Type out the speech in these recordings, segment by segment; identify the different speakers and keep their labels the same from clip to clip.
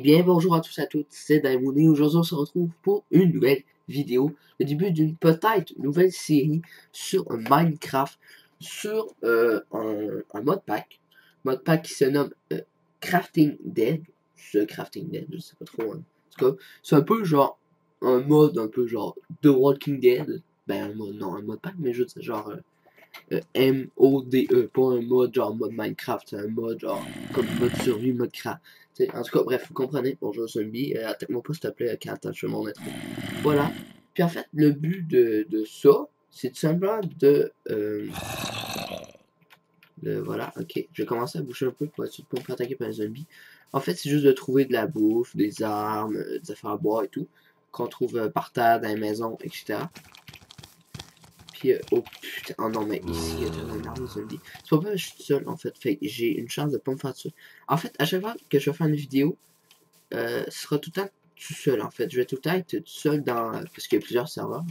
Speaker 1: bien bonjour à tous et à toutes, c'est Daimoun et aujourd'hui on se retrouve pour une nouvelle vidéo, le début d'une peut-être nouvelle série sur Minecraft, sur euh, un, pack, mode pack qui se nomme euh, Crafting Dead, ce Crafting Dead, je sais pas trop, hein. c'est un peu genre, un mode un peu genre The Walking Dead, ben un mode, non un mode pack, mais juste genre... Euh, euh, M-O-D-E, pas un mode genre mode Minecraft, un mode genre comme mode survie, mode craft. en tout cas, bref, vous comprenez, bonjour zombie, euh, attaque-moi pas s'il te plaît, quand je fais mon intro. Voilà. Puis en fait, le but de, de ça, c'est tout simplement de, euh, de, Voilà, ok, je vais commencer à boucher un peu pour être pas me faire attaquer par les zombies. En fait, c'est juste de trouver de la bouffe, des armes, des affaires à boire et tout, qu'on trouve par terre, dans les maisons, etc. Euh, oh putain, oh non, mais ici, il y a un arbre zombie. C'est pas vrai je suis seul, en fait. Fait j'ai une chance de pas me faire tuer. En fait, à chaque fois que je vais faire une vidéo, euh, ce sera tout le temps tout seul, en fait. Je vais tout le temps être tout seul dans... Parce qu'il y a plusieurs serveurs.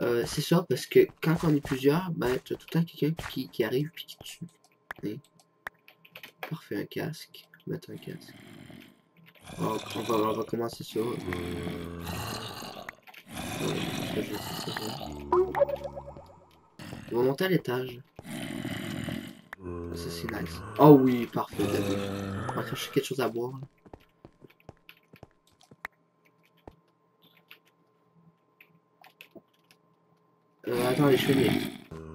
Speaker 1: Euh, c'est ça, parce que quand on est plusieurs, ben, tu as tout le temps quelqu'un qui, qui, arrive puis qui tue. Hein? Parfait, un casque. Mettre un casque. Oh, on, va, on va commencer ça. On va monter à l'étage. Ça c'est nice. Oh oui, parfait. On va chercher quelque chose à boire. Euh, attendez, je fais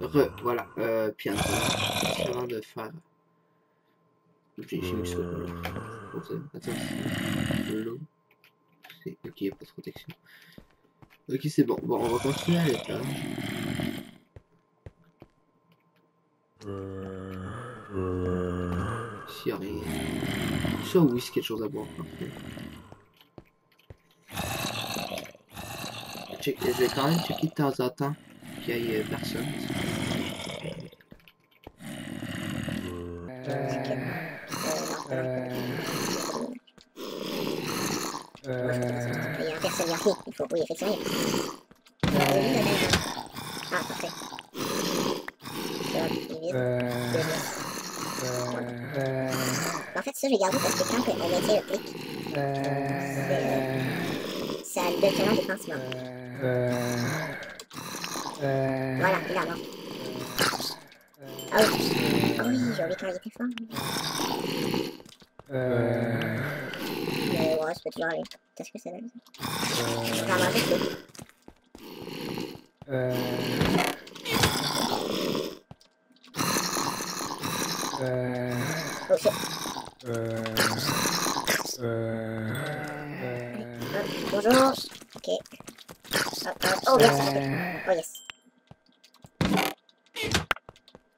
Speaker 1: Re, voilà. Euh, puis avant de faire... J'ai mis ça. Attends, l'eau. Ok, pas de protection. Ok, c'est bon. Bon, on va continuer à l'étage. S'il y a rien. Ça, oui, c'est quelque chose à boire. Check, je vais quand même checker de temps en temps qu'il y ait personne.
Speaker 2: Il faut, En ça, gardé parce que quand on mettait le clic, ça donne tellement de pansement. Voilà, il a mort. Ah oui, ah oui, j'ai oublié quand il était fort. Euh... Mais ouais, je peux toujours aller. Qu'est-ce que c'est là Euh... Non, non, Euh... Euh... Oh shit. Euh... Euh... Bonjour. Ok. Oh, oh, oh yes. Oh yes.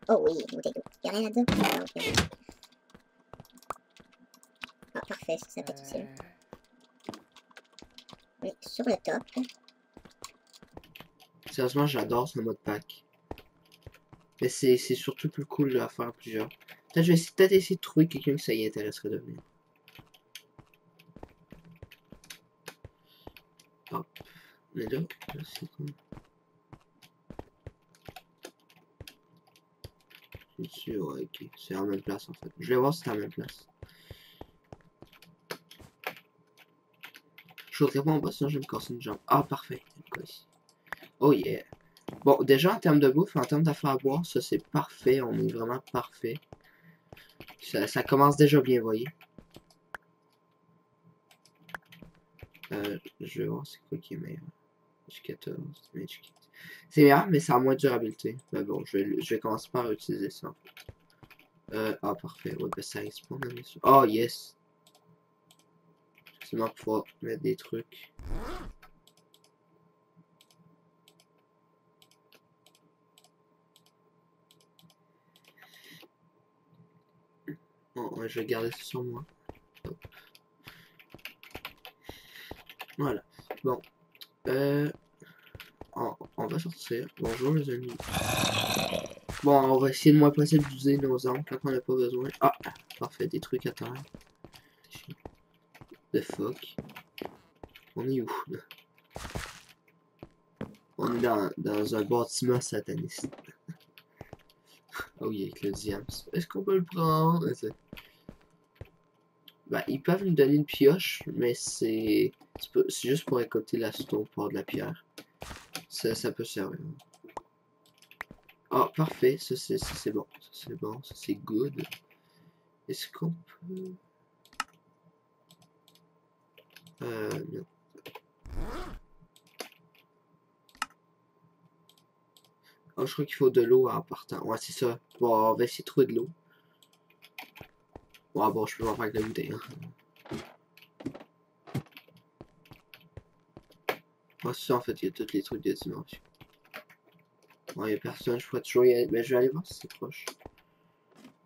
Speaker 2: Oh oui, bouteille d'eau. Y'a rien là-dedans Ah, ok. Ah, parfait, ça peut être utile. Oui, sur le top.
Speaker 1: Sérieusement, j'adore ce mode pack. Mais c'est surtout plus cool à faire plusieurs. Peut-être je vais peut-être essayer de trouver quelqu'un que ça y intéresserait de venir. Hop. On est là. C'est quoi ouais, ok. C'est la même place en fait. Je vais voir si c'est la même place. Je voudrais pas en bas, sinon je vais me casser une jambe. Ah, parfait. Oh yeah. Bon, déjà en termes de bouffe, en termes d'affaires à boire, ça c'est parfait. On est vraiment parfait. Ça, commence déjà bien, voyez. Euh, je vais voir c'est quoi qui est meilleur. 14, C'est meilleur, mais ça a moins de durabilité. Mais bon, je vais, je vais commencer par utiliser ça. Euh, ah, parfait. Ouais, ben ça respawn. Oh, yes. C'est pour pouvoir mettre des trucs. Bon, je vais garder ça sur moi. Voilà. Bon. Euh... On, va sortir. Bonjour les amis. Bon, on va essayer de moins possible d'user nos armes quand on n'a pas besoin. Ah, parfait, des trucs à terre. The fuck. On est où? On est dans, dans un bâtiment sataniste. Oh, il y a avec le diams. Est-ce qu'on peut le prendre? Ben, ils peuvent nous donner une pioche, mais c'est juste pour récolter la stone pour de la pierre. Ça, ça peut servir. Ah, parfait. Ça, c'est bon. Ça, c'est bon. Ça, c'est good. Est-ce qu'on peut... Euh, non. Oh, je crois qu'il faut de l'eau en partant. Ouais, c'est ça. Bon, on va essayer de trouver de l'eau. Ouais, bon, je peux pas faire avec la bouteille. Hein. Ouais, ça, en fait, il y a tous les trucs de dimension. Ouais, il y a personne, je pourrais toujours y aller. Mais je vais aller voir si c'est proche.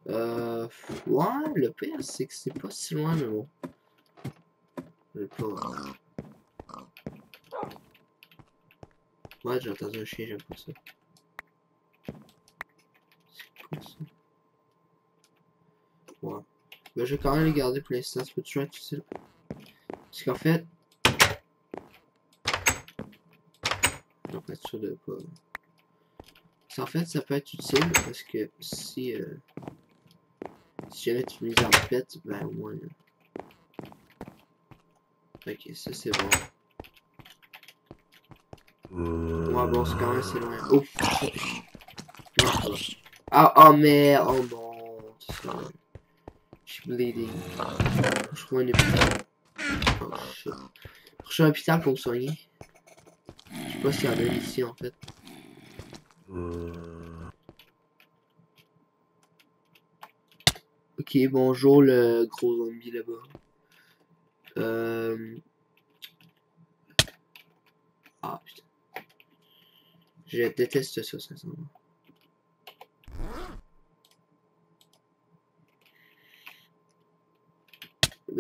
Speaker 1: Euh. Ouais, le pire, c'est que c'est pas si loin, mais bon. Vais pas. Ouais, j'ai entendu un chien, j'aime pas ça. Ben, je vais quand même les garder pour l'instant, ça peut toujours être utile? Parce qu'en fait... On va être sûr de pas... en fait, ça peut être utile parce que si... Euh... Si jamais tu mises en pète, ben au moins... Ok, ça c'est bon. Ouais, bon, c'est quand même assez loin. Oh! Ah, oh merde! Oh non! Je suis bleeding. Je trouve un hôpital. Je suis un hôpital pour me soigner. Je sais pas s'il y en a ici en fait. Ok, bonjour le gros zombie là-bas. Euh... Ah putain. Je déteste ça, ça semble.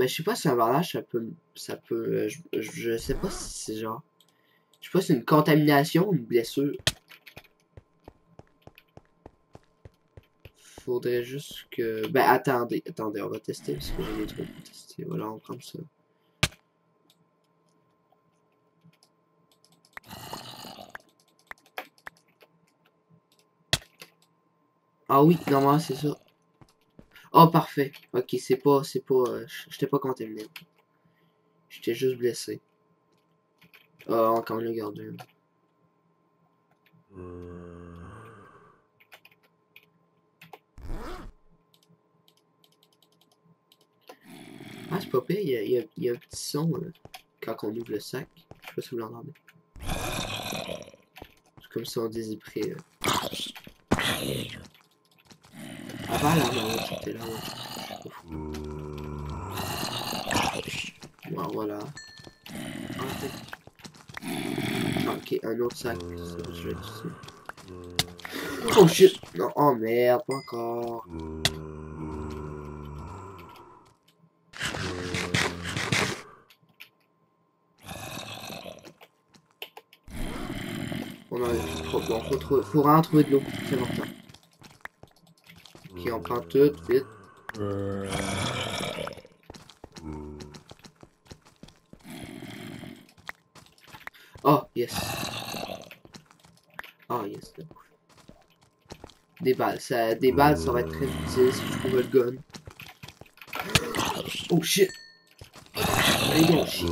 Speaker 1: Ben, je sais pas si un barrage, ça peut. Ça peut. Euh, je, je sais pas si c'est genre. Je sais pas si c'est une contamination ou une blessure. Faudrait juste que. Ben, attendez, attendez, on va tester parce que j'ai des trucs à tester. Voilà, on prend ça. Ah oui, normalement c'est ça. Oh, parfait. Ok, c'est pas, c'est pas, euh, j'étais pas contaminé. J'étais juste blessé. Ah, encore le gardien. Ah, c'est pas pire, il y a, un petit son euh, quand on ouvre le sac. Je sais pas si vous l'entendez. C'est comme si on disait près. Ah bah là, là, c'était là. Bon, voilà. Ok, un autre sac. Je vais Oh shit! Non, oh merde, pas encore. On a trop bon, faut, faut vraiment trouver de l'eau, c'est important. Ok, on prend tout, vite. Oh, yes. Oh, yes. Des balles. Ça, des balles, ça va être très utile si je trouve le gun. Oh, shit. Allez donc, shit.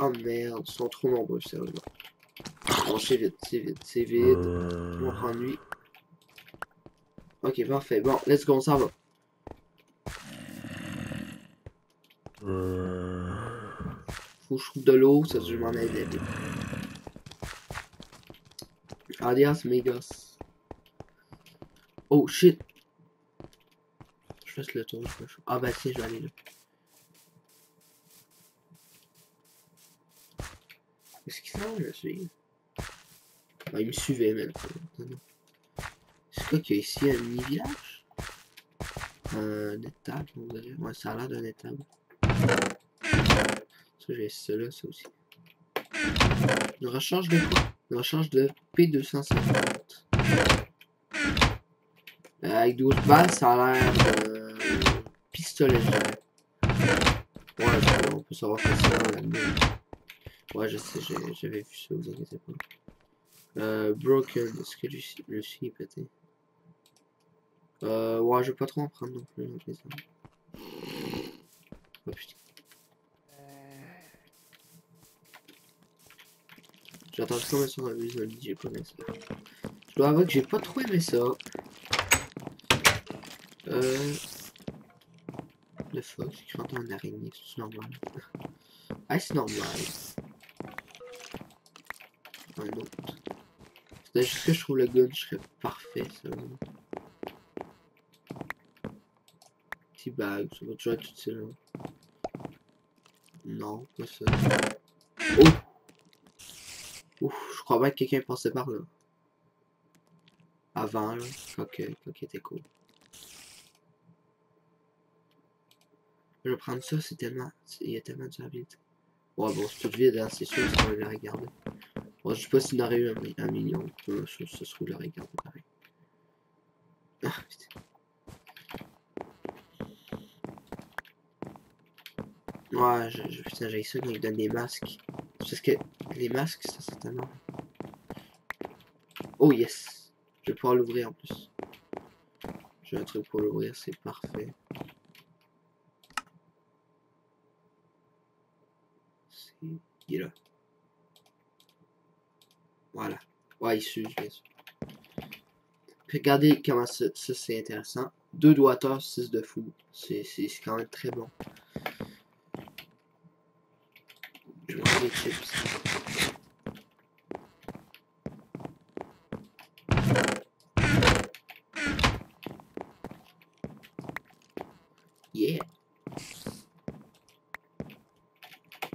Speaker 1: Oh merde, ils sont trop nombreux, sérieusement. Bon, c'est vite, c'est vite, c'est vite. On lui. Ok, parfait. Bon, let's go, on s'en va. Faut que je trouve de l'eau, ça je m'en ai Adios, amigos. Oh shit. Je fasse le tour. Ah bah tiens, je vais aller là. Qu'est-ce qu'il fait, je suis? Ah, il me suivait même. C'est quoi qu'il a ici un mini-village Un étable, on dirait. Ouais, ça a l'air d'un étable. Ça, j'ai cela, ça aussi. Une recharge de quoi Une recharge de P250. Euh, avec 12 balles, ça a l'air de pistolet. Ouais, on peut savoir facilement là-dedans. Ouais, je sais, j'avais vu ça, vous inquiétez pas. Euh, broken, est-ce que je, suis pété? Euh, ouais, je vais pas trop en prendre non plus. Oh putain. J'ai entendu ça sur la musique, j'ai pas aimé ça. Je dois avouer que j'ai pas trop aimé ça. Euh... Le fox qui rentre en araignée, c'est normal. Ah, c'est normal. Un autre. C'est juste que je trouve le gun, je serais parfait, ça. Petit bag, ça. Non, pas ça. Oh! Je crois bien que quelqu'un passait par là. Avant, là, quand il était cool. Je vais prendre ça, c'est tellement... Il y a tellement de vite. Ouais, bon, c'est tout vide, hein, c'est sûr, ça va le regarder. Je sais pas s'il aurait eu un, million. Ça, se trouve le regarder pareil. Ah. Ouais, je, je, putain, j'ai ça quand ils donnent des masques. Parce que les masques, ça c'est tellement... Oh yes! Je vais pouvoir l'ouvrir en plus. J'ai un truc pour l'ouvrir, c'est parfait. Il est là. Voilà. Ouais, il s'use, bien sûr. Regardez comment ça, c'est intéressant. Deux doigteurs, 6 de fou. C'est quand même très bon. Je vais les chips. Yeah.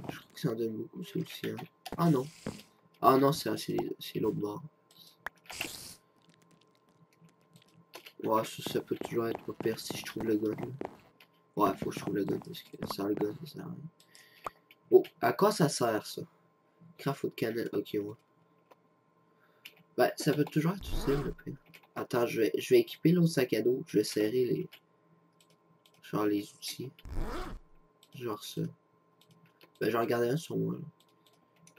Speaker 1: Je crois que ça en donne beaucoup, aussi. Hein. Ah non. Ah non, c'est l'autre bord. Ouais, ça, peut toujours être pire si je trouve le gun. Ouais, faut que je trouve le gun parce que ça le gun, ça sert à rien. À quoi ça sert ça? Craft de cannelle, ok, ouais. Bah, ça peut toujours être utile, le pire. Attends, je vais, je vais équiper l'autre sac à dos. Je vais serrer les. Genre les outils. Genre ça. Ben, j'en regarder un sur moi. Là.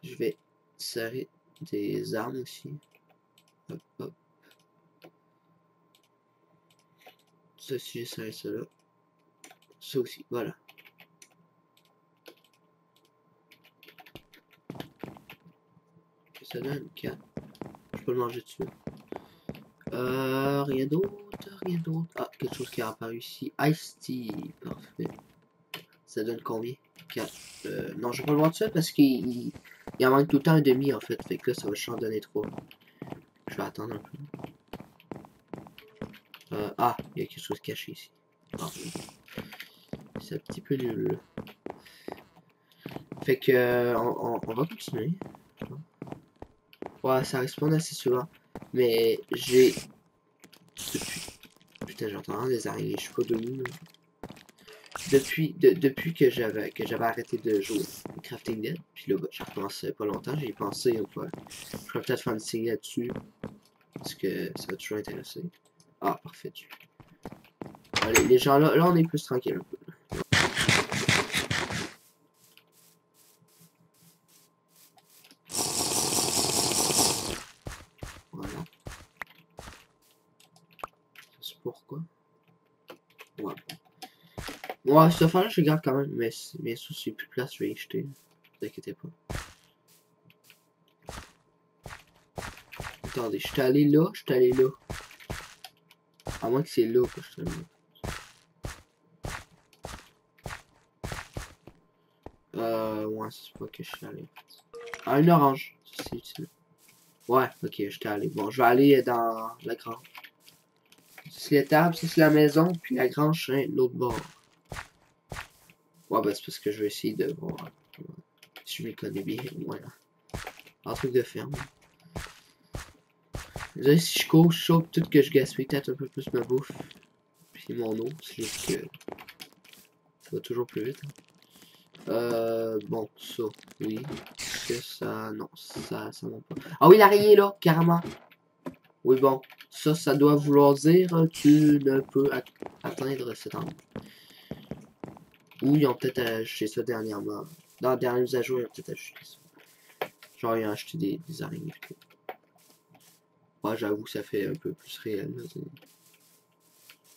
Speaker 1: Je vais serrer des armes aussi. Hop, hop. Ça aussi, j'ai serré ça là. Ça aussi, voilà. Donne 4. Je peux le manger dessus. Euh, rien d'autre, rien d'autre. Ah, quelque chose qui a apparu ici. Ice Tea, parfait. Ça donne combien? 4. Euh, non, je vais pas le voir tout parce qu'il il, en manque tout le temps un demi en fait. Fait que là, ça va changer donner 3. Je vais attendre un peu. Euh, ah, il y a quelque chose caché ici. C'est un petit peu nul. Fait que, euh, on va continuer. Ouais, ça respawn assez souvent. Mais j'ai... Putain, j'entends des araignées, je suis pas de Depuis, depuis que j'avais que j'avais arrêté de jouer Crafting Dead, puis là, bah, j'ai recommencé pas longtemps, j'ai pensé, Je pourrais peut-être faire une série là-dessus. Parce que ça va toujours intéresser. Ah, parfait. Allez, les gens là, là on est plus tranquille un peu. Ouais, ce fin là je garde quand même, mais bien sûr, plus de place, je vais y jeter. Ne pas. Attendez, je suis allé là, je suis allé là. À moins que c'est là que je suis allé. Euh, ouais, c'est pas que je suis allé. Ah, une orange. Ouais, ok, je suis allé. Bon, je vais aller dans la grange. C'est l'étable, c'est la maison, puis la grange, c'est l'autre bord. Ouais, bah c'est parce que je vais essayer de voir si je me connais bien. Voilà. Un truc de ferme. Désolé si je cours, je chauffe tout que je gaspille peut-être un peu plus ma bouffe. Puis mon eau, c'est juste que ça va toujours plus vite. Hein. Euh, bon, ça, oui. Que ça, non, ça, ça va pas. Ah oui, l'araignée là, carrément. Oui, bon, ça, ça doit vouloir dire tu ne peux atteindre cet endroit. Ou ils ont peut-être acheté ça dernièrement. Dans la dernière mise ils ont peut-être acheté ça. Genre, ils ont acheté des, des araignées. Moi, j'avoue que ça fait un peu plus réel.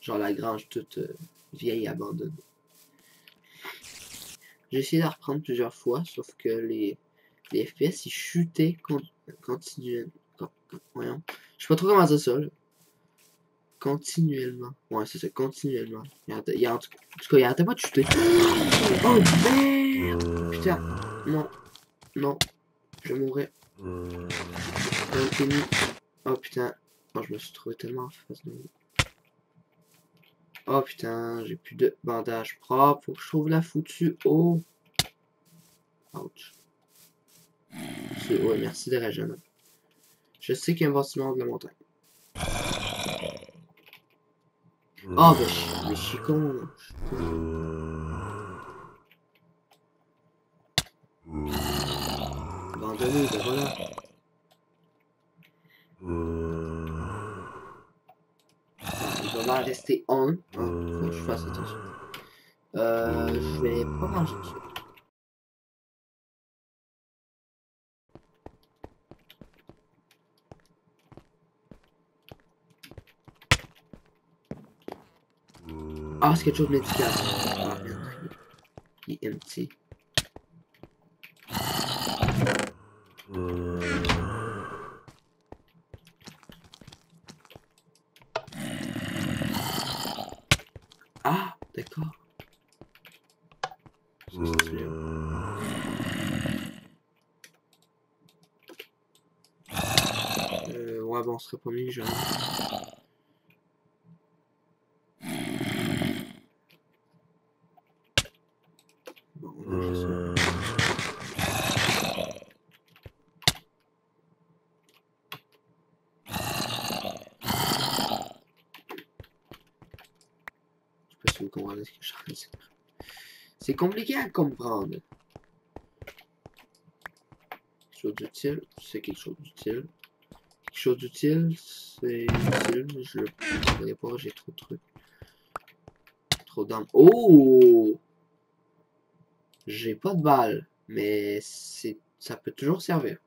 Speaker 1: genre la grange toute euh, vieille abandonnée. J'ai essayé de la reprendre plusieurs fois, sauf que les, les FPS, ils chutaient con, continuellement. voyons. Je sais pas trop comment dire ça, là. Continuellement. Ouais, c'est ça, continuellement. Il y a, en tout cas, il arrêtait pas de chuter. Oh merde! Putain, non, non, je mourrais. Oh putain, oh, je me suis trouvé tellement en face de Oh putain, j'ai plus de bandage propre. Faut que je trouve la foutue eau. Ouch. Ouais, merci de. Je sais qu'il y a un bâtiment de la montagne. Oh, mais je, mais je suis con. Abandonné, ben voilà. Il va rester un. Faut que je fasse attention. Euh, je vais pas manger dessus. Ah, c'est quelque chose médical. Ah, merde. Il est empty. Ah, d'accord. Euh, on serait pas mieux, genre. C'est compliqué à comprendre. Quelque chose d'utile, c'est quelque chose d'utile. Quelque chose d'utile, c'est utile. Je le connais pas, j'ai trop de trucs. Trop d'armes. Oh! J'ai pas de balles, mais c'est ça peut toujours servir.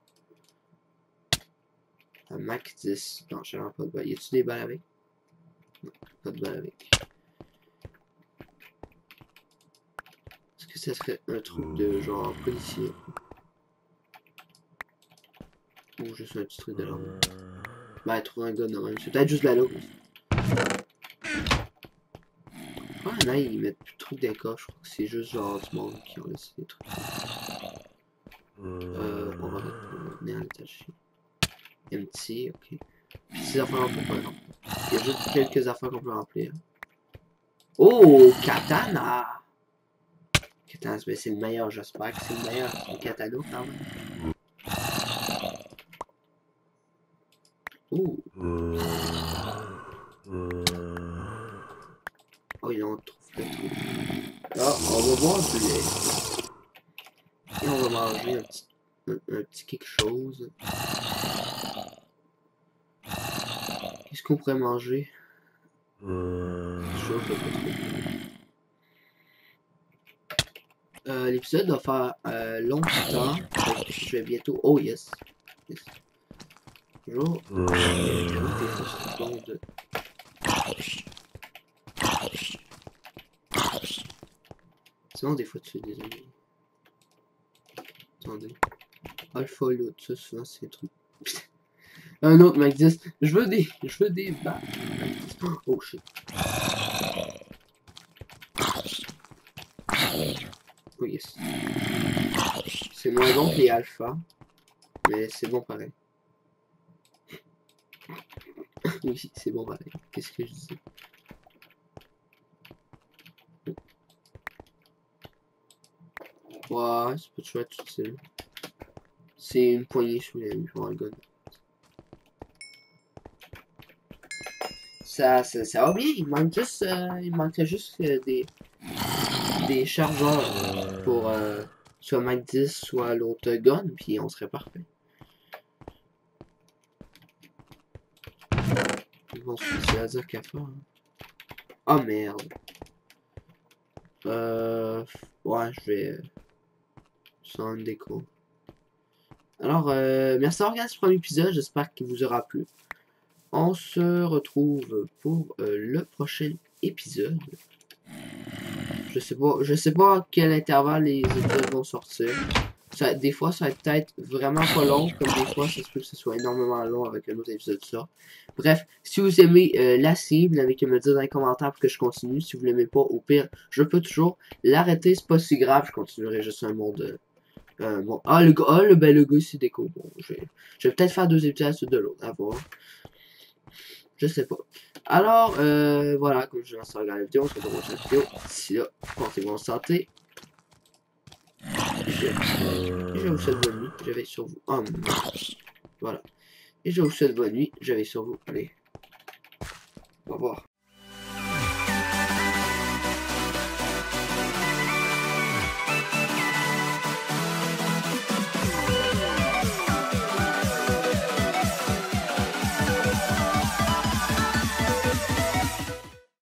Speaker 1: Un Mac 10. Non, j'ai pas de balles. Y a-tu des balles avec? Non, pas de balles avec. Ça serait un truc de genre policier. Ou juste un petit truc de l'arme. Bah, trouver un gun de même. C'est peut-être juste la loupe. Ah, là, ils mettent plus de trucs d'école. Je crois que c'est juste genre du monde qui ont laissé des trucs. Euh, on va. Empty, ok. Ces affaires. Il y a juste quelques affaires qu'on peut remplir. Oh, katana! Katana, mais c'est le meilleur, j'espère que c'est le meilleur. Le katana quand. Oh, il en trouve pas trop. Ah, on va voir celui Et on va manger un petit, quelque chose. Qu'est-ce qu'on pourrait manger? Pas trop. Euh, l'épisode va faire euh, longtemps. Je vais bientôt. Oh yes. yes. Bonjour. C'est bon, des fois tu fais des amis. Attendez. Alpha l'autre, ça souvent c'est des trucs. Un autre Mac 10. Je veux des. Je veux des Oh shit. Oui. C'est moins bon que les alpha, mais c'est bon pareil. oui, c'est bon pareil. Qu'est-ce que je disais? Ouais, c'est pas chouette utile. C'est une poignée sous les gun. Ça, ça, ça va bien, il manque juste, euh, il manquerait juste euh, des, des chargeurs pour euh, soit Mac 10, soit l'autre gun, puis on serait parfait. Bon, c'est à dire qu'à faire. Hein. Oh merde. Euh. Ouais, je vais. Sur un déco. Alors, euh, merci d'avoir regardé ce premier épisode. J'espère qu'il vous aura plu. On se retrouve pour euh, le prochain épisode. Je sais pas, je sais pas à quel intervalle les épisodes vont sortir. Ça, des fois, ça va être peut-être vraiment pas long, comme des fois, ça se peut que ce soit énormément long avec un autre épisode ça. Bref, si vous aimez euh, la n'avez qu'à me dire dans les commentaires pour que je continue. Si vous l'aimez pas, au pire, je peux toujours l'arrêter, c'est pas si grave, je continuerai juste un monde. Euh, bon. Ah, le ah, le, ben, le gars, c'est déco. Bon, je vais, je vais peut-être faire deux épisodes de l'autre, à voir. Je sais pas. Alors, euh, voilà, comme je à regarder la vidéo, on se retrouve dans la vidéo. D'ici là, portez-vous en santé. Je, je vous souhaite bonne nuit. Je vais sur vous. Oh, voilà. Et je vous souhaite bonne nuit. Je vais sur vous. Allez. Au revoir.